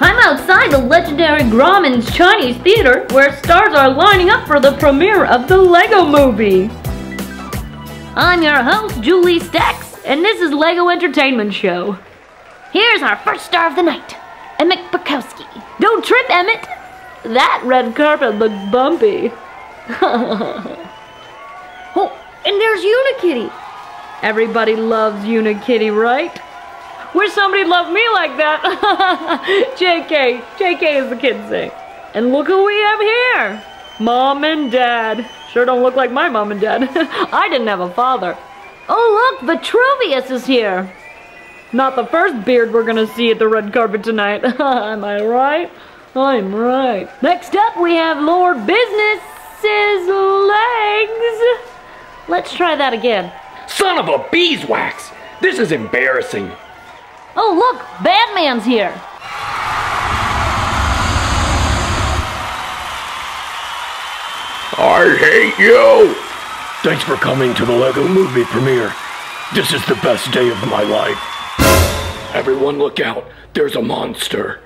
I'm outside the legendary Grauman's Chinese Theater where stars are lining up for the premiere of the Lego movie. I'm your host, Julie Stacks, and this is Lego Entertainment Show. Here's our first star of the night, Emmet Brickowski. Don't trip, Emmett! That red carpet looks bumpy. oh, and there's Unikitty. Everybody loves Unikitty, right? Wish somebody loved me like that. JK, JK is the kids say. And look who we have here. Mom and Dad. Sure don't look like my mom and dad. I didn't have a father. Oh look, Vitruvius is here. Not the first beard we're gonna see at the red carpet tonight. Am I right? I'm right. Next up we have Lord Business's legs. Let's try that again. Son of a beeswax! This is embarrassing. Oh, look, Batman's here. I hate you! Thanks for coming to the Lego movie premiere. This is the best day of my life. Everyone look out, there's a monster.